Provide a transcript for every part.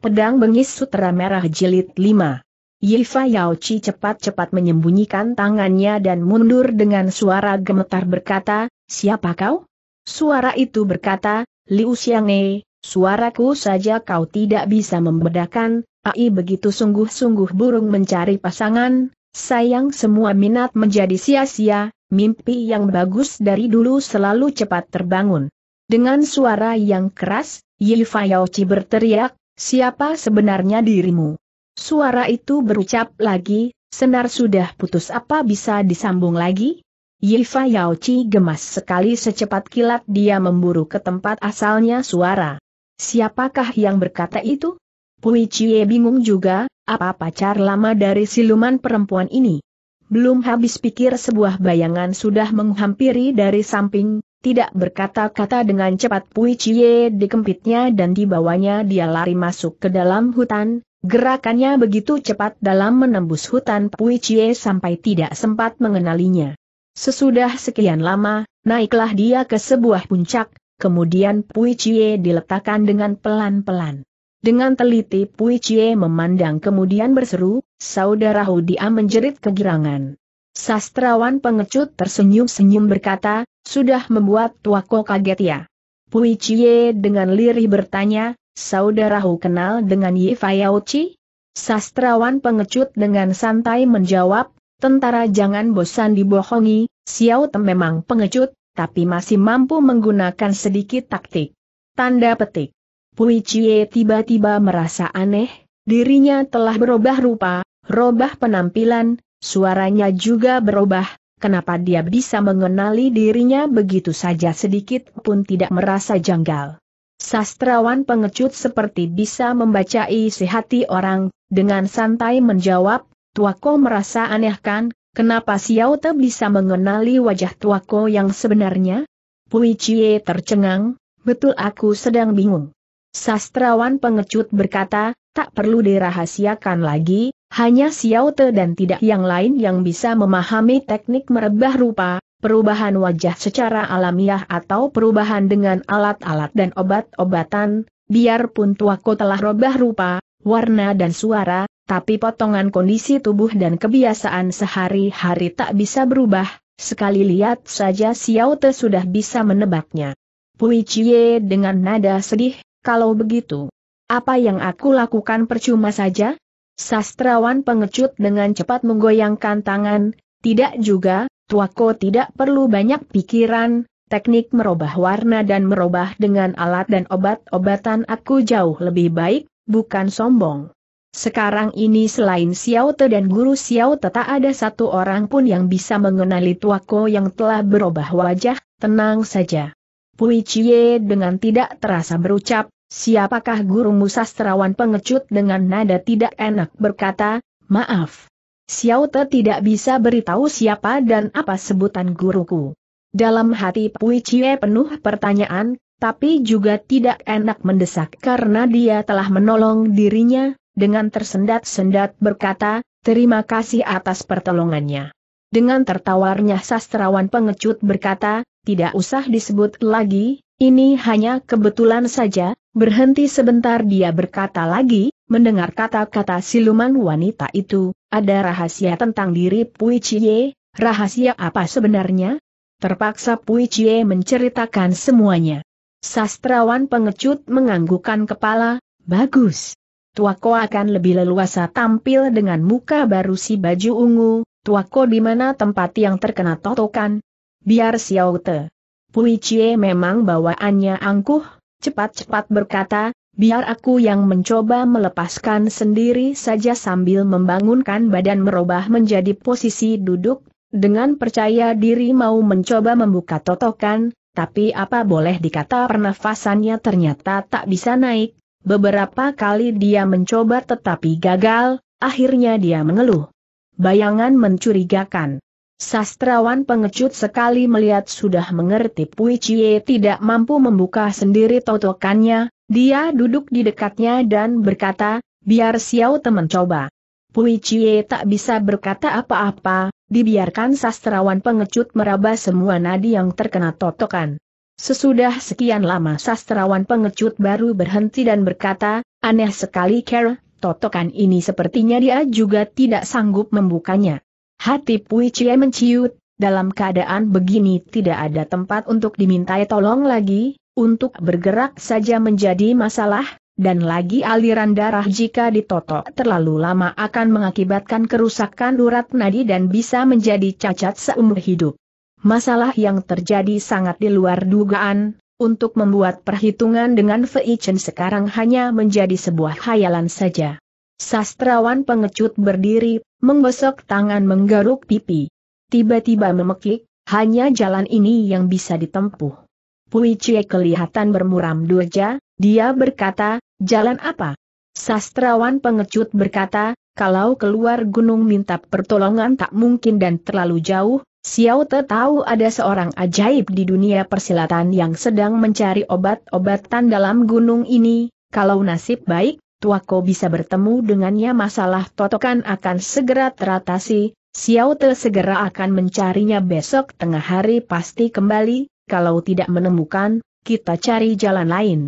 Pedang Bengis Sutra Merah Jilid 5 Yifa Yaochi cepat-cepat menyembunyikan tangannya dan mundur dengan suara gemetar berkata, Siapa kau? Suara itu berkata, Liu Xiange, suaraku saja kau tidak bisa membedakan, Ai begitu sungguh-sungguh burung mencari pasangan, sayang semua minat menjadi sia-sia, mimpi yang bagus dari dulu selalu cepat terbangun. Dengan suara yang keras, Yifa Yaochi berteriak, Siapa sebenarnya dirimu? Suara itu berucap lagi, senar sudah putus apa bisa disambung lagi? Yifa Yaochi gemas sekali secepat kilat dia memburu ke tempat asalnya suara. Siapakah yang berkata itu? Pui Chie bingung juga, apa pacar lama dari siluman perempuan ini? Belum habis pikir sebuah bayangan sudah menghampiri dari samping, tidak berkata-kata dengan cepat Pui Chie dikempitnya dan dibawanya dia lari masuk ke dalam hutan, gerakannya begitu cepat dalam menembus hutan Pui Chie sampai tidak sempat mengenalinya. Sesudah sekian lama, naiklah dia ke sebuah puncak, kemudian Pui Chie diletakkan dengan pelan-pelan. Dengan teliti Pui Chie memandang kemudian berseru, saudaraku dia menjerit kegirangan. Sastrawan pengecut tersenyum-senyum berkata, sudah membuat tuaku kaget ya. Pui Chie dengan lirih bertanya, saudaraku kenal dengan Yi Fayauchi? Sastrawan pengecut dengan santai menjawab, tentara jangan bosan dibohongi, Xiao Tem memang pengecut, tapi masih mampu menggunakan sedikit taktik. Tanda petik. Pui Chie tiba-tiba merasa aneh, dirinya telah berubah rupa, robah penampilan, Suaranya juga berubah, kenapa dia bisa mengenali dirinya begitu saja sedikit pun tidak merasa janggal. Sastrawan pengecut seperti bisa membaca isi hati orang, dengan santai menjawab, Tuako merasa aneh kan, kenapa Xiao Te bisa mengenali wajah Tuako yang sebenarnya? Pui Chie tercengang, betul aku sedang bingung. Sastrawan pengecut berkata, tak perlu dirahasiakan lagi, hanya Xiao Te dan tidak yang lain yang bisa memahami teknik merebah rupa, perubahan wajah secara alamiah atau perubahan dengan alat-alat dan obat-obatan, biarpun tuaku telah robah rupa, warna dan suara, tapi potongan kondisi tubuh dan kebiasaan sehari-hari tak bisa berubah, sekali lihat saja Xiao Te sudah bisa menebaknya. Pui Chie dengan nada sedih, kalau begitu, apa yang aku lakukan percuma saja? Sastrawan pengecut dengan cepat menggoyangkan tangan, tidak juga, tuako tidak perlu banyak pikiran, teknik merubah warna dan merubah dengan alat dan obat-obatan aku jauh lebih baik, bukan sombong. Sekarang ini selain Xiao Te dan Guru Xiao Te tak ada satu orang pun yang bisa mengenali tuako yang telah berubah wajah, tenang saja. Pui Chie dengan tidak terasa berucap, Siapakah gurumu sastrawan pengecut dengan nada tidak enak berkata, maaf. Xiao Te tidak bisa beritahu siapa dan apa sebutan guruku. Dalam hati Pui Chie penuh pertanyaan, tapi juga tidak enak mendesak karena dia telah menolong dirinya, dengan tersendat-sendat berkata, terima kasih atas pertolongannya. Dengan tertawarnya sastrawan pengecut berkata, tidak usah disebut lagi, ini hanya kebetulan saja, Berhenti sebentar dia berkata lagi, mendengar kata-kata siluman wanita itu, ada rahasia tentang diri Pui Chie, rahasia apa sebenarnya? Terpaksa Pui Chie menceritakan semuanya. Sastrawan pengecut menganggukkan kepala, bagus. Tuako akan lebih leluasa tampil dengan muka baru si baju ungu, Tuako di mana tempat yang terkena totokan? Biar Xiao Te. Pui Chie memang bawaannya angkuh, cepat-cepat berkata, biar aku yang mencoba melepaskan sendiri saja sambil membangunkan badan merubah menjadi posisi duduk, dengan percaya diri mau mencoba membuka totokan, tapi apa boleh dikata pernafasannya ternyata tak bisa naik, beberapa kali dia mencoba tetapi gagal, akhirnya dia mengeluh. Bayangan mencurigakan. Sastrawan pengecut sekali melihat sudah mengerti Pui Chie tidak mampu membuka sendiri totokannya, dia duduk di dekatnya dan berkata, biar Xiao teman coba. Pui Chie tak bisa berkata apa-apa, dibiarkan sastrawan pengecut meraba semua nadi yang terkena totokan. Sesudah sekian lama sastrawan pengecut baru berhenti dan berkata, aneh sekali Care, totokan ini sepertinya dia juga tidak sanggup membukanya. Hati Pui Chie menciut, dalam keadaan begini tidak ada tempat untuk dimintai tolong lagi, untuk bergerak saja menjadi masalah, dan lagi aliran darah jika ditotok terlalu lama akan mengakibatkan kerusakan urat nadi dan bisa menjadi cacat seumur hidup. Masalah yang terjadi sangat di luar dugaan, untuk membuat perhitungan dengan Fei Chen sekarang hanya menjadi sebuah khayalan saja. Sastrawan pengecut berdiri, menggosok tangan menggaruk pipi. Tiba-tiba memekik, hanya jalan ini yang bisa ditempuh. Pui Cie kelihatan bermuram durja, dia berkata, jalan apa? Sastrawan pengecut berkata, kalau keluar gunung minta pertolongan tak mungkin dan terlalu jauh, Xiao Te tahu ada seorang ajaib di dunia persilatan yang sedang mencari obat-obatan dalam gunung ini, kalau nasib baik, Tuako bisa bertemu dengannya masalah totokan akan segera teratasi, Xiao Te segera akan mencarinya besok tengah hari pasti kembali, kalau tidak menemukan, kita cari jalan lain.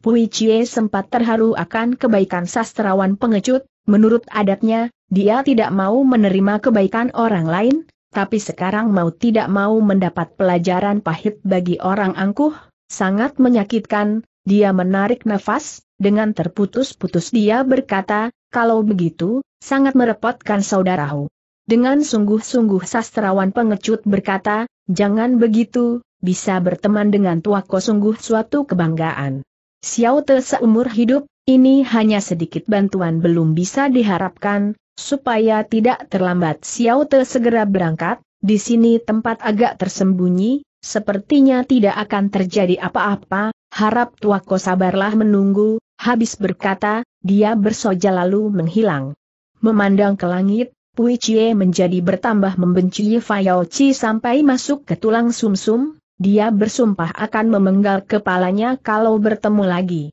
Pui Chie sempat terharu akan kebaikan sastrawan pengecut, menurut adatnya, dia tidak mau menerima kebaikan orang lain, tapi sekarang mau tidak mau mendapat pelajaran pahit bagi orang angkuh, sangat menyakitkan, dia menarik nafas, dengan terputus-putus dia berkata, kalau begitu, sangat merepotkan saudaraku. Dengan sungguh-sungguh sastrawan pengecut berkata, jangan begitu, bisa berteman dengan tuako sungguh suatu kebanggaan. Xiao Te seumur hidup, ini hanya sedikit bantuan belum bisa diharapkan, Supaya tidak terlambat Xiao Te segera berangkat, di sini tempat agak tersembunyi, sepertinya tidak akan terjadi apa-apa, harap tuako sabarlah menunggu, habis berkata, dia bersoja lalu menghilang. Memandang ke langit, Pui Chie menjadi bertambah membenci Fayao Chi sampai masuk ke tulang sumsum, -sum, dia bersumpah akan memenggal kepalanya kalau bertemu lagi.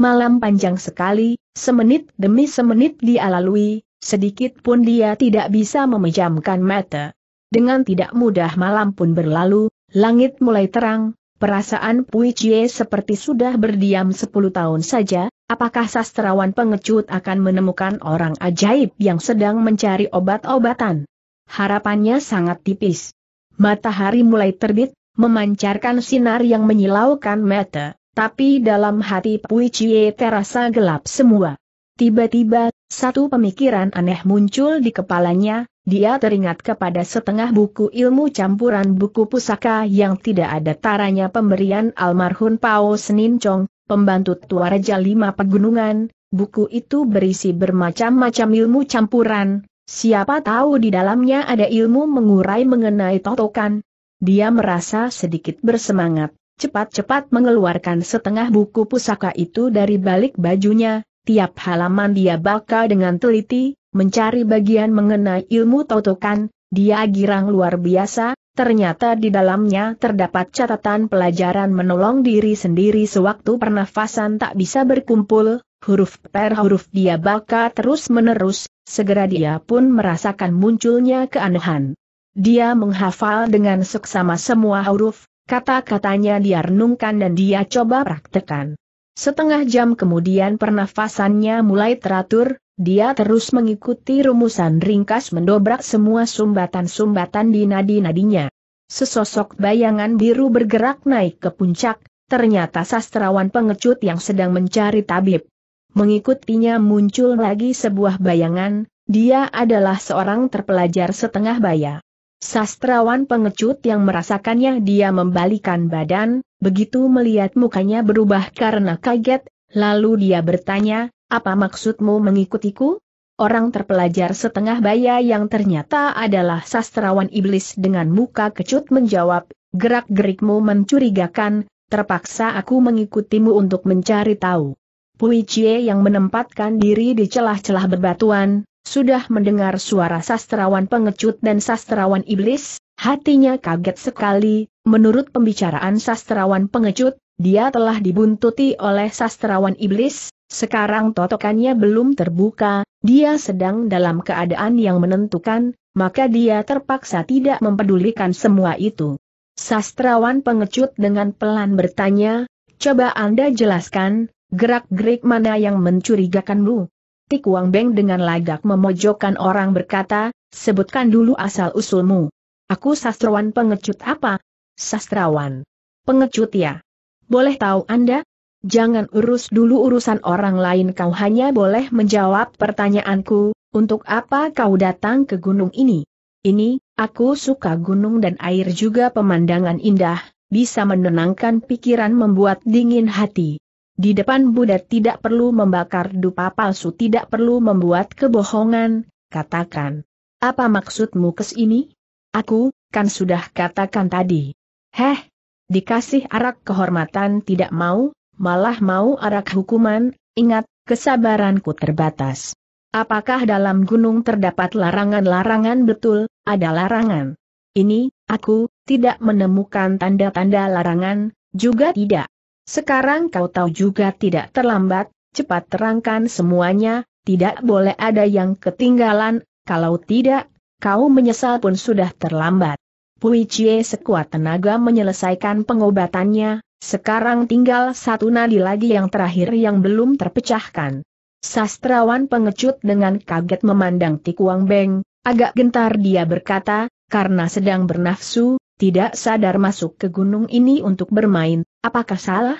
Malam panjang sekali, semenit demi semenit dia lalui, sedikit pun dia tidak bisa memejamkan mata. Dengan tidak mudah malam pun berlalu, langit mulai terang, perasaan Pui Chie seperti sudah berdiam sepuluh tahun saja, apakah sastrawan pengecut akan menemukan orang ajaib yang sedang mencari obat-obatan? Harapannya sangat tipis. Matahari mulai terbit, memancarkan sinar yang menyilaukan mata, tapi dalam hati Pui Chie terasa gelap semua. Tiba-tiba, satu pemikiran aneh muncul di kepalanya, dia teringat kepada setengah buku ilmu campuran buku pusaka yang tidak ada taranya pemberian almarhum Pao Senin Chong, pembantu tua Raja Lima Pegunungan, buku itu berisi bermacam-macam ilmu campuran, siapa tahu di dalamnya ada ilmu mengurai mengenai totokan. Dia merasa sedikit bersemangat, cepat-cepat mengeluarkan setengah buku pusaka itu dari balik bajunya, tiap halaman dia baca dengan teliti, mencari bagian mengenai ilmu totokan, dia girang luar biasa, ternyata di dalamnya terdapat catatan pelajaran menolong diri sendiri sewaktu pernafasan tak bisa berkumpul, huruf per huruf dia baca terus-menerus, segera dia pun merasakan munculnya keanehan. Dia menghafal dengan seksama semua huruf, kata-katanya dia renungkan dan dia coba praktekkan. Setengah jam kemudian pernafasannya mulai teratur, dia terus mengikuti rumusan ringkas mendobrak semua sumbatan-sumbatan di nadi-nadinya. Sesosok bayangan biru bergerak naik ke puncak, ternyata sastrawan pengecut yang sedang mencari tabib. Mengikutinya muncul lagi sebuah bayangan, dia adalah seorang terpelajar setengah baya. Sastrawan pengecut yang merasakannya dia membalikan badan, begitu melihat mukanya berubah karena kaget, lalu dia bertanya, apa maksudmu mengikutiku? Orang terpelajar setengah baya yang ternyata adalah sastrawan iblis dengan muka kecut menjawab, gerak-gerikmu mencurigakan, terpaksa aku mengikutimu untuk mencari tahu. Pui Chie yang menempatkan diri di celah-celah bebatuan, sudah mendengar suara sastrawan pengecut dan sastrawan iblis, hatinya kaget sekali, Menurut pembicaraan sastrawan pengecut, dia telah dibuntuti oleh sastrawan iblis, sekarang totokannya belum terbuka, dia sedang dalam keadaan yang menentukan, maka dia terpaksa tidak mempedulikan semua itu. Sastrawan pengecut dengan pelan bertanya, coba Anda jelaskan, gerak-gerik mana yang mencurigakanmu? Tik Wang Beng dengan lagak memojokkan orang berkata, sebutkan dulu asal-usulmu. Aku sastrawan pengecut apa? Sastrawan. Pengecut ya. Boleh tahu Anda? Jangan urus dulu urusan orang lain kau hanya boleh menjawab pertanyaanku, untuk apa kau datang ke gunung ini? Ini, aku suka gunung dan air juga pemandangan indah, bisa menenangkan pikiran membuat dingin hati. Di depan Buddha tidak perlu membakar dupa palsu tidak perlu membuat kebohongan, katakan. Apa maksudmu ke sini? Aku, kan sudah katakan tadi. Heh, dikasih arak kehormatan tidak mau, malah mau arak hukuman, ingat, kesabaranku terbatas. Apakah dalam gunung terdapat larangan-larangan betul, ada larangan? Ini, aku, tidak menemukan tanda-tanda larangan, juga tidak. Sekarang kau tahu juga tidak terlambat, cepat terangkan semuanya, tidak boleh ada yang ketinggalan, kalau tidak, kau menyesal pun sudah terlambat. Pui Chie sekuat tenaga menyelesaikan pengobatannya, sekarang tinggal satu nadi lagi yang terakhir yang belum terpecahkan. Sastrawan pengecut dengan kaget memandang Tikuang Beng, agak gentar dia berkata, karena sedang bernafsu, tidak sadar masuk ke gunung ini untuk bermain, apakah salah?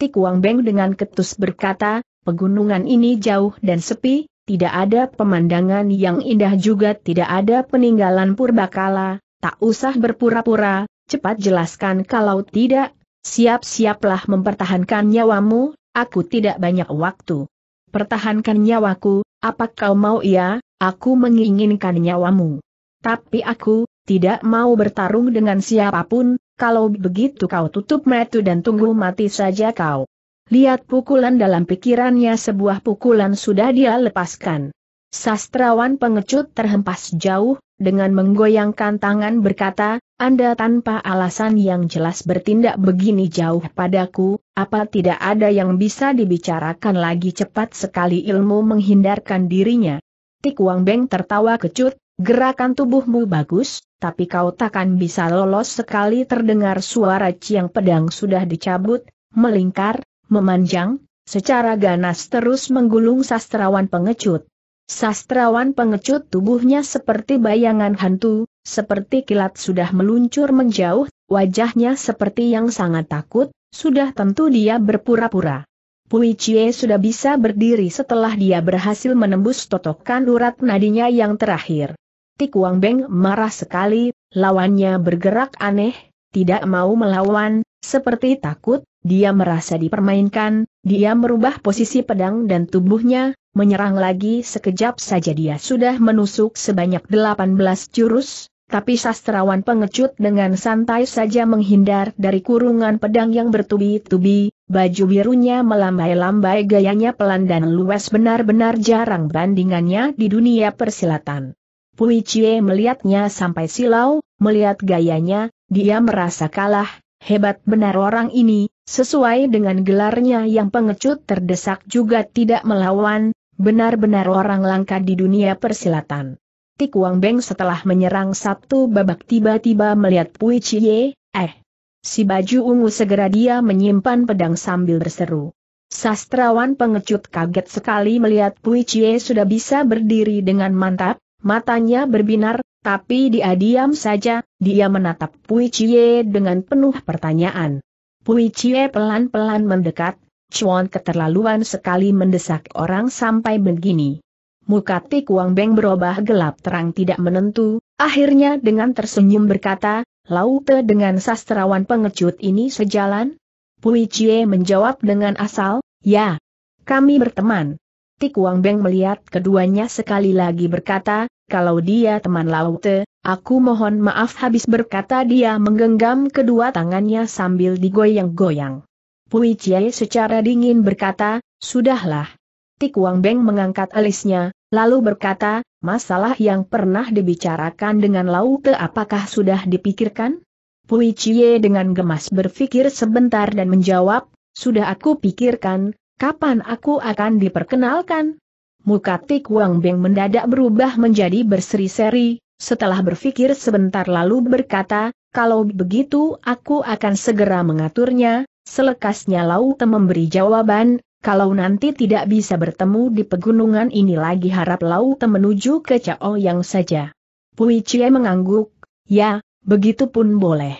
Tikuang Beng dengan ketus berkata, pegunungan ini jauh dan sepi, tidak ada pemandangan yang indah juga tidak ada peninggalan purbakala, tak usah berpura-pura, cepat jelaskan kalau tidak, siap-siaplah mempertahankan nyawamu, aku tidak banyak waktu. Pertahankan nyawaku, apa kau mau ya, aku menginginkan nyawamu. Tapi aku, tidak mau bertarung dengan siapa pun, kalau begitu kau tutup mata dan tunggu mati saja kau. Lihat pukulan dalam pikirannya sebuah pukulan sudah dia lepaskan. Sastrawan pengecut terhempas jauh, dengan menggoyangkan tangan berkata, Anda tanpa alasan yang jelas bertindak begini jauh padaku, apa tidak ada yang bisa dibicarakan lagi cepat sekali ilmu menghindarkan dirinya. Tik Wang Beng tertawa kecut, gerakan tubuhmu bagus, tapi kau takkan bisa lolos sekali terdengar suara ciang pedang sudah dicabut, melingkar, memanjang, secara ganas terus menggulung sastrawan pengecut. Sastrawan pengecut tubuhnya seperti bayangan hantu, seperti kilat sudah meluncur menjauh, wajahnya seperti yang sangat takut, sudah tentu dia berpura-pura. Pui Chie sudah bisa berdiri setelah dia berhasil menembus totokan urat nadinya yang terakhir. Tik Wang Beng marah sekali, lawannya bergerak aneh, tidak mau melawan, seperti takut, dia merasa dipermainkan, dia merubah posisi pedang dan tubuhnya, menyerang lagi sekejap saja dia sudah menusuk sebanyak 18 jurus, tapi sastrawan pengecut dengan santai saja menghindar dari kurungan pedang yang bertubi-tubi, baju birunya melambai-lambai gayanya pelan dan luas benar-benar jarang bandingannya di dunia persilatan. Pui Chie melihatnya sampai silau, melihat gayanya, dia merasa kalah, hebat benar orang ini, Sesuai dengan gelarnya yang pengecut terdesak juga tidak melawan, benar-benar orang langka di dunia persilatan. Tik Wang Beng setelah menyerang satu babak tiba-tiba melihat Pui Chie, eh. Si baju ungu segera dia menyimpan pedang sambil berseru. Sastrawan pengecut kaget sekali melihat Pui Chie sudah bisa berdiri dengan mantap, matanya berbinar, tapi dia diam saja, dia menatap Pui Chie dengan penuh pertanyaan. Pui Chie pelan-pelan mendekat, Chuan keterlaluan sekali mendesak orang sampai begini. Muka Tik Wang Beng berubah gelap terang tidak menentu, akhirnya dengan tersenyum berkata, Laute dengan sastrawan pengecut ini sejalan? Pui Chie menjawab dengan asal, ya. Kami berteman. Tik Wang Beng melihat keduanya sekali lagi berkata, kalau dia teman Laute, Aku mohon maaf habis berkata dia menggenggam kedua tangannya sambil digoyang-goyang. Pui Chie secara dingin berkata, sudahlah. Tik Wang Beng mengangkat alisnya, lalu berkata, masalah yang pernah dibicarakan dengan Lau Te apakah sudah dipikirkan? Pui Chie dengan gemas berpikir sebentar dan menjawab, sudah aku pikirkan, kapan aku akan diperkenalkan? Muka Tik Wang Beng mendadak berubah menjadi berseri-seri, setelah berpikir sebentar lalu berkata, kalau begitu aku akan segera mengaturnya, selekasnya Lau Te memberi jawaban, kalau nanti tidak bisa bertemu di pegunungan ini lagi harap Lau Te menuju ke Chao yang saja. Pui Chie mengangguk, ya, begitu pun boleh.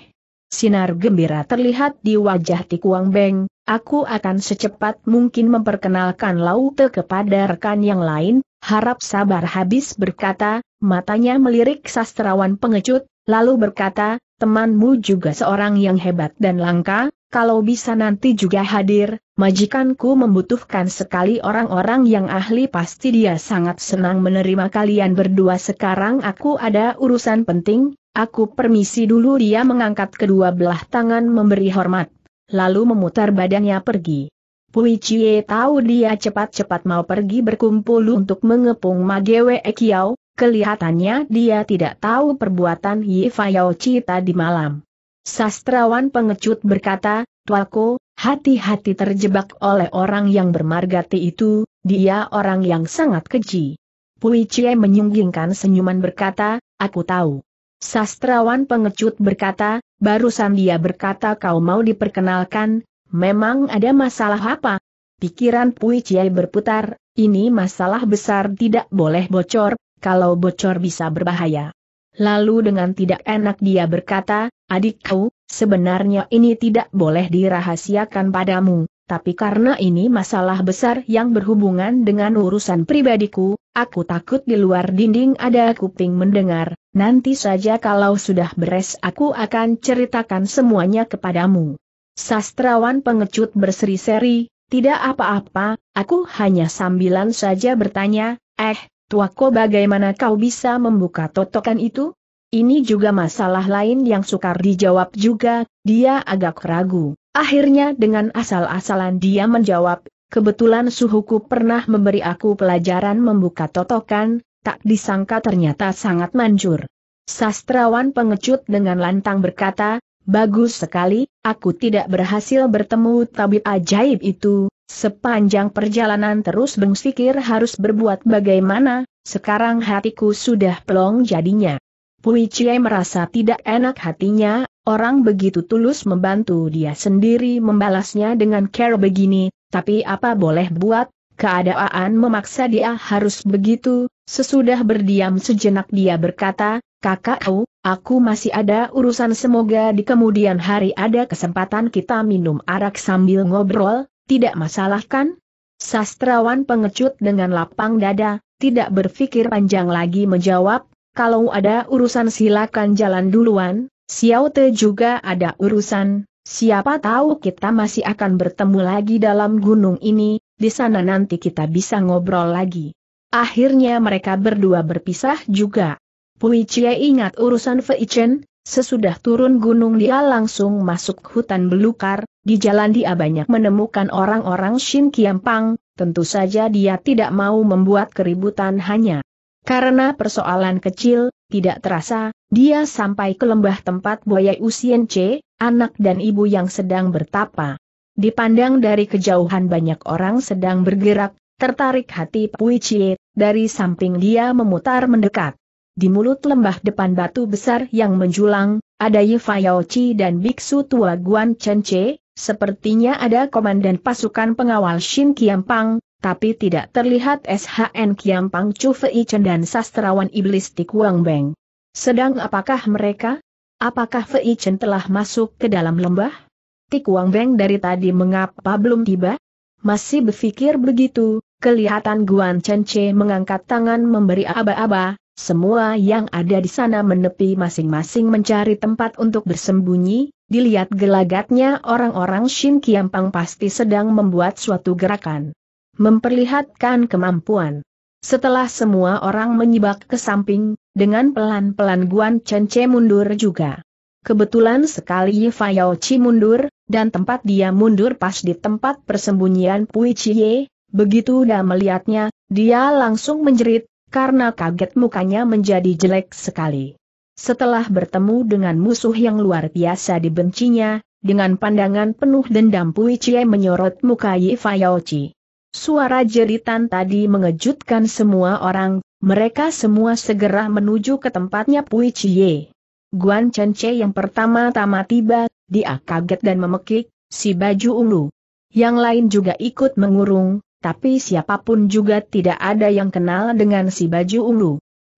Sinar gembira terlihat di wajah Tikuang Beng, aku akan secepat mungkin memperkenalkan Lau Te kepada rekan yang lain, harap sabar habis berkata, matanya melirik sastrawan pengecut, lalu berkata, temanmu juga seorang yang hebat dan langka, kalau bisa nanti juga hadir, majikanku membutuhkan sekali orang-orang yang ahli pasti dia sangat senang menerima kalian berdua. Sekarang aku ada urusan penting, aku permisi dulu. Dia mengangkat kedua belah tangan memberi hormat, lalu memutar badannya pergi. Pui Chie tahu dia cepat-cepat mau pergi berkumpul untuk mengepung Magewe Ekiao, kelihatannya dia tidak tahu perbuatan Yi Fayao Chi tadi malam. Sastrawan pengecut berkata, Tuaku, hati-hati terjebak oleh orang yang bermargati itu, dia orang yang sangat keji. Pui Chie menyunggingkan senyuman berkata, aku tahu. Sastrawan pengecut berkata, barusan dia berkata kau mau diperkenalkan, Memang ada masalah apa? Pikiran Pui Chie berputar, ini masalah besar tidak boleh bocor, kalau bocor bisa berbahaya. Lalu dengan tidak enak dia berkata, adikku, sebenarnya ini tidak boleh dirahasiakan padamu, tapi karena ini masalah besar yang berhubungan dengan urusan pribadiku, aku takut di luar dinding ada kuping mendengar, nanti saja kalau sudah beres aku akan ceritakan semuanya kepadamu. Sastrawan pengecut berseri-seri, tidak apa-apa, aku hanya sambilan saja bertanya, eh, tuako bagaimana kau bisa membuka totokan itu? Ini juga masalah lain yang sukar dijawab juga, dia agak ragu. Akhirnya dengan asal-asalan dia menjawab, kebetulan suhuku pernah memberi aku pelajaran membuka totokan, tak disangka ternyata sangat manjur. Sastrawan pengecut dengan lantang berkata, Bagus sekali, aku tidak berhasil bertemu tabib ajaib itu, sepanjang perjalanan terus berpikir harus berbuat bagaimana, sekarang hatiku sudah pelong jadinya. Pui Chie merasa tidak enak hatinya, orang begitu tulus membantu dia sendiri membalasnya dengan care begini, tapi apa boleh buat, keadaan memaksa dia harus begitu, sesudah berdiam sejenak dia berkata, kakakku, Aku masih ada urusan semoga di kemudian hari ada kesempatan kita minum arak sambil ngobrol, tidak masalah kan? Sastrawan pengecut dengan lapang dada, tidak berpikir panjang lagi menjawab, kalau ada urusan silakan jalan duluan, Xiao Te juga ada urusan, siapa tahu kita masih akan bertemu lagi dalam gunung ini, di sana nanti kita bisa ngobrol lagi. Akhirnya mereka berdua berpisah juga. Pui Chie ingat urusan Fei Chen, sesudah turun gunung dia langsung masuk hutan belukar, di jalan dia banyak menemukan orang-orang Shin Kiampang, tentu saja dia tidak mau membuat keributan hanya karena persoalan kecil, tidak terasa, dia sampai ke lembah tempat buaya Usien C, anak dan ibu yang sedang bertapa. Dipandang dari kejauhan banyak orang sedang bergerak, tertarik hati Pui Chie, dari samping dia memutar mendekat. Di mulut lembah depan batu besar yang menjulang, ada Ye Chi dan biksu tua Guan Chen Che, sepertinya ada komandan pasukan pengawal Shin Kiampang, tapi tidak terlihat SHN Kiampang Chu Fei Chen dan sastrawan iblis Tik Wang Beng. Sedang apakah mereka? Apakah Fei Chen telah masuk ke dalam lembah? Tik Wang Beng dari tadi mengapa belum tiba? Masih berpikir begitu, kelihatan Guan Chen Che mengangkat tangan memberi aba-aba, semua yang ada di sana menepi masing-masing mencari tempat untuk bersembunyi, dilihat gelagatnya orang-orang Shin Kiampang pasti sedang membuat suatu gerakan. Memperlihatkan kemampuan. Setelah semua orang menyibak ke samping, dengan pelan-pelan Guan Chen Che mundur juga. Kebetulan sekali Fayao Chi mundur, dan tempat dia mundur pas di tempat persembunyian Pui Chie, begitu dah melihatnya, dia langsung menjerit, karena kaget mukanya menjadi jelek sekali. Setelah bertemu dengan musuh yang luar biasa dibencinya, dengan pandangan penuh dendam Pui Chie menyorot muka Yi Fayaochi. Suara jeritan tadi mengejutkan semua orang, mereka semua segera menuju ke tempatnya Pui Chie. Guan Chen yang pertama-tama tiba, dia kaget dan memekik, si baju ungu. Yang lain juga ikut mengurung, tapi siapa pun juga tidak ada yang kenal dengan si baju ungu.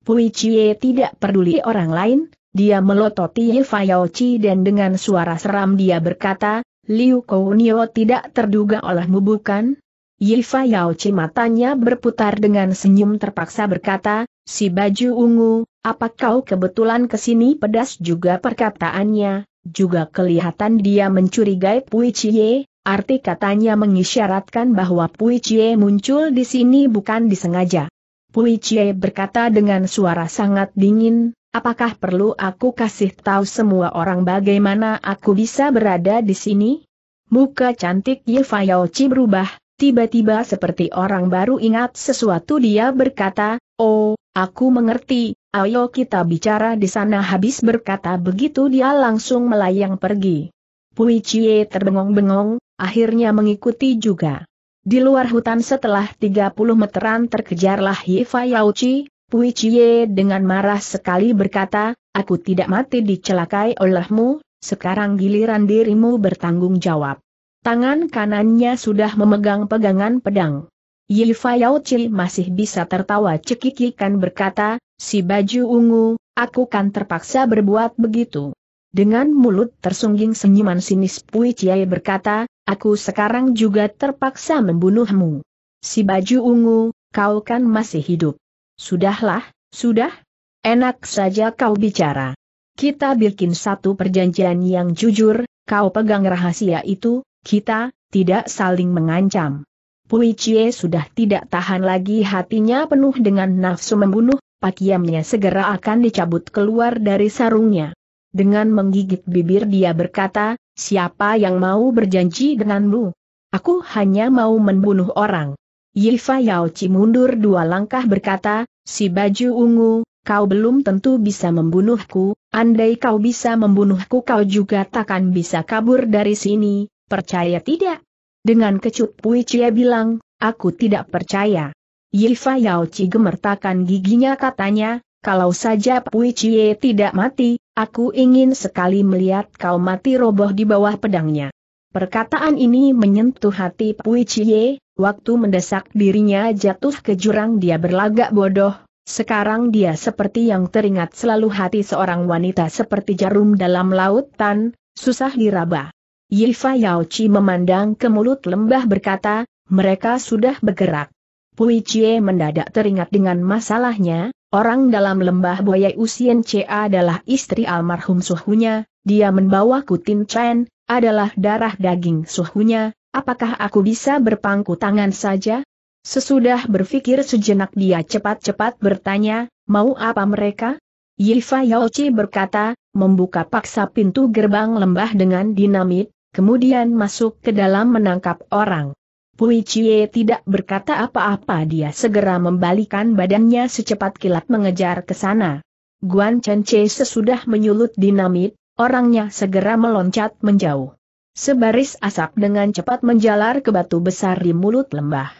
Pui Chie tidak peduli orang lain, dia melototi Ye Chi dan dengan suara seram dia berkata, Liu Kounio tidak terduga olehmu bukan? Ye Chi matanya berputar dengan senyum terpaksa berkata, si baju ungu, apa kau kebetulan ke sini pedas juga perkataannya, juga kelihatan dia mencurigai Pui Chie, Arti katanya mengisyaratkan bahwa Pui Chie muncul di sini bukan disengaja. Pui Chie berkata dengan suara sangat dingin, apakah perlu aku kasih tahu semua orang bagaimana aku bisa berada di sini? Muka cantik Ye Chi berubah, tiba-tiba seperti orang baru ingat sesuatu dia berkata, oh, aku mengerti, ayo kita bicara di sana habis berkata begitu dia langsung melayang pergi. Pui Chie terbengong-bengong, akhirnya mengikuti juga. Di luar hutan setelah 30 meteran terkejarlah Ye Yauchi, Pui Chie dengan marah sekali berkata, aku tidak mati dicelakai olehmu, sekarang giliran dirimu bertanggung jawab. Tangan kanannya sudah memegang pegangan pedang. Ye Yauchi masih bisa tertawa cekikikan berkata, si baju ungu, aku kan terpaksa berbuat begitu. Dengan mulut tersungging senyuman sinis Pui Chie berkata, Aku sekarang juga terpaksa membunuhmu. Si baju ungu, kau kan masih hidup. Sudahlah, sudah? Enak saja kau bicara. Kita bikin satu perjanjian yang jujur, kau pegang rahasia itu, kita, tidak saling mengancam. Pui Chie sudah tidak tahan lagi hatinya penuh dengan nafsu membunuh, pakaiannya segera akan dicabut keluar dari sarungnya. Dengan menggigit bibir dia berkata, Siapa yang mau berjanji denganmu? Aku hanya mau membunuh orang. Yifa Yaoci mundur dua langkah berkata, si baju ungu, kau belum tentu bisa membunuhku, andai kau bisa membunuhku kau juga takkan bisa kabur dari sini, percaya tidak? Dengan kecut Pui Cie bilang, aku tidak percaya. Yifa Yaoci gemertakan giginya katanya, kalau saja Pui Cie tidak mati, Aku ingin sekali melihat kau mati roboh di bawah pedangnya. Perkataan ini menyentuh hati Pui Chie, waktu mendesak dirinya jatuh ke jurang dia berlagak bodoh, sekarang dia seperti yang teringat selalu hati seorang wanita seperti jarum dalam lautan, susah diraba. Yifa Yaochi memandang ke mulut lembah berkata, mereka sudah bergerak. Pui Chie mendadak teringat dengan masalahnya, Orang dalam lembah buaya Usien C adalah istri almarhum suhunya, dia membawa Kutin Chen, adalah darah daging suhunya, apakah aku bisa berpangku tangan saja? Sesudah berpikir sejenak dia cepat-cepat bertanya, mau apa mereka? Yifa Yaochi berkata, membuka paksa pintu gerbang lembah dengan dinamit, kemudian masuk ke dalam menangkap orang. Pui Chie tidak berkata apa-apa dia segera membalikan badannya secepat kilat mengejar ke sana. Guan Chen Che sesudah menyulut dinamit, orangnya segera meloncat menjauh. Sebaris asap dengan cepat menjalar ke batu besar di mulut lembah.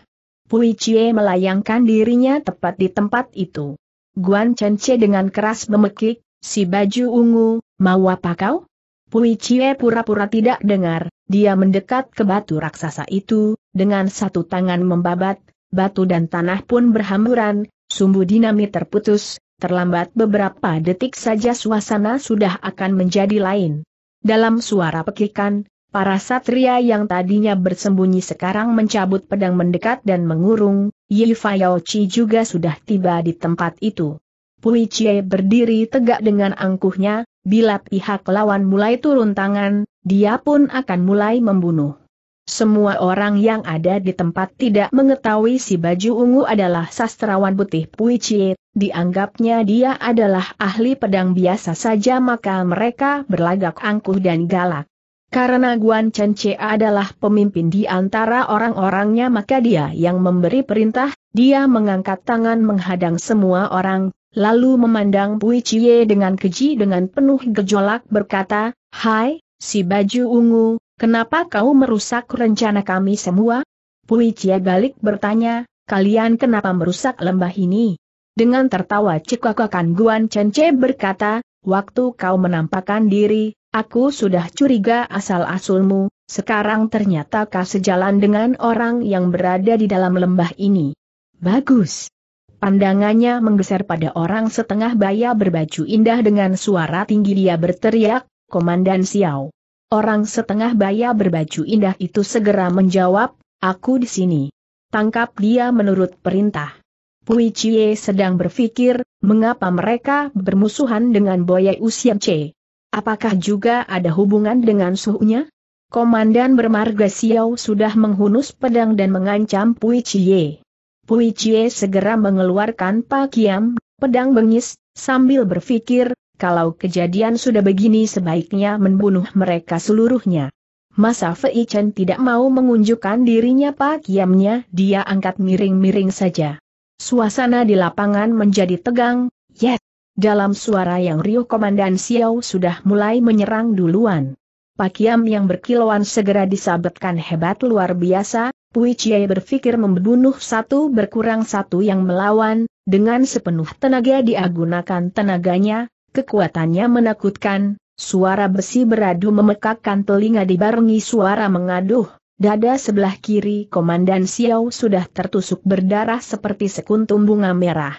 Pui Chie melayangkan dirinya tepat di tempat itu. Guan Chen Che dengan keras memekik, si baju ungu, mau apa kau? Pui Chie pura-pura tidak dengar, dia mendekat ke batu raksasa itu, dengan satu tangan membabat, batu dan tanah pun berhamburan, sumbu dinamit terputus, terlambat beberapa detik saja suasana sudah akan menjadi lain. Dalam suara pekikan, para satria yang tadinya bersembunyi sekarang mencabut pedang mendekat dan mengurung, Yi Chi juga sudah tiba di tempat itu. Pui Chie berdiri tegak dengan angkuhnya, bila pihak lawan mulai turun tangan, dia pun akan mulai membunuh. Semua orang yang ada di tempat tidak mengetahui si baju ungu adalah sastrawan putih Pui Chie, dianggapnya dia adalah ahli pedang biasa saja maka mereka berlagak angkuh dan galak. Karena Guan Chen Chie adalah pemimpin di antara orang-orangnya maka dia yang memberi perintah, dia mengangkat tangan menghadang semua orang, lalu memandang Pui Chie dengan keji dengan penuh gejolak berkata, Hai, si baju ungu, Kenapa kau merusak rencana kami semua? Pui Cia balik bertanya, kalian kenapa merusak lembah ini? Dengan tertawa cekakokan Guan Chen berkata, waktu kau menampakkan diri, aku sudah curiga asal-asulmu, sekarang ternyata kau sejalan dengan orang yang berada di dalam lembah ini. Bagus. Pandangannya menggeser pada orang setengah baya berbaju indah dengan suara tinggi dia berteriak, Komandan Xiao. Orang setengah baya berbaju indah itu segera menjawab, aku di sini. Tangkap dia menurut perintah. Pui Chie sedang berpikir, mengapa mereka bermusuhan dengan Boye Usian C. Apakah juga ada hubungan dengan suhunya? Komandan bermarga Xiao sudah menghunus pedang dan mengancam Pui Chie. Pui Chie segera mengeluarkan pakiam, pedang bengis, sambil berpikir, kalau kejadian sudah begini sebaiknya membunuh mereka seluruhnya. Masa Fei Chen tidak mau mengunjukkan dirinya pakiamnya, dia angkat miring-miring saja. Suasana di lapangan menjadi tegang, yet. Dalam suara yang riuh Komandan Xiao sudah mulai menyerang duluan. Pakiam yang berkilauan segera disabetkan hebat luar biasa, Pui Chie berpikir membunuh satu berkurang satu yang melawan, dengan sepenuh tenaga dia gunakan tenaganya, kekuatannya menakutkan, suara besi beradu memekakkan telinga dibarengi suara mengaduh, Dada sebelah kiri Komandan Xiao sudah tertusuk berdarah seperti sekuntum bunga merah.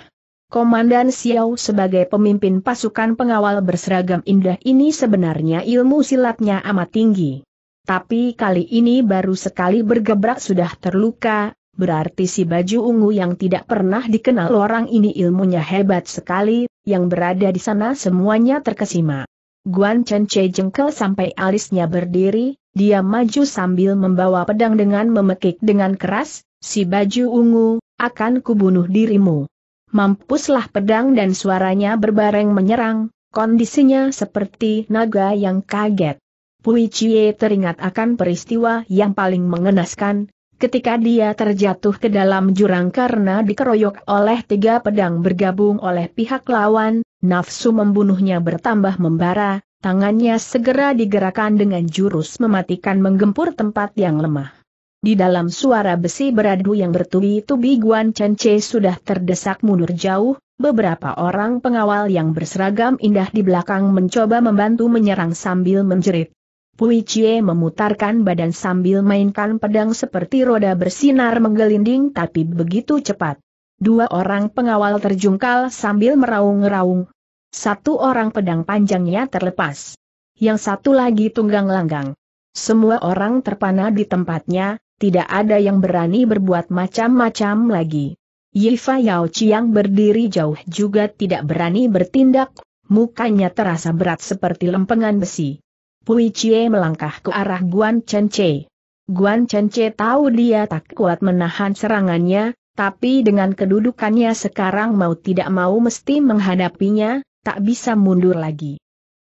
Komandan Xiao sebagai pemimpin pasukan pengawal berseragam indah ini sebenarnya ilmu silatnya amat tinggi. Tapi kali ini baru sekali bergebrak sudah terluka, berarti si baju ungu yang tidak pernah dikenal orang ini ilmunya hebat sekali, yang berada di sana semuanya terkesima. Guan Chen Che jengkel sampai alisnya berdiri, dia maju sambil membawa pedang dengan memekik dengan keras, si baju ungu, akan kubunuh dirimu. Mampuslah pedang dan suaranya berbareng menyerang, kondisinya seperti naga yang kaget. Pui Chie teringat akan peristiwa yang paling mengenaskan, ketika dia terjatuh ke dalam jurang karena dikeroyok oleh tiga pedang bergabung oleh pihak lawan, nafsu membunuhnya bertambah membara, Tangannya segera digerakkan dengan jurus mematikan menggempur tempat yang lemah. Di dalam suara besi beradu yang bertubi-tubi Guan Che sudah terdesak mundur jauh, beberapa orang pengawal yang berseragam indah di belakang mencoba membantu menyerang sambil menjerit. Pui Chie memutarkan badan sambil mainkan pedang seperti roda bersinar menggelinding tapi begitu cepat. Dua orang pengawal terjungkal sambil meraung-raung, satu orang pedang panjangnya terlepas. Yang satu lagi tunggang langgang. Semua orang terpana di tempatnya, tidak ada yang berani berbuat macam-macam lagi. Yifa Yao Chiang berdiri jauh juga tidak berani bertindak, mukanya terasa berat seperti lempengan besi. Pui Chie melangkah ke arah Guan Chen Che. Guan Chen Che tahu dia tak kuat menahan serangannya, tapi dengan kedudukannya sekarang mau tidak mau mesti menghadapinya, tak bisa mundur lagi.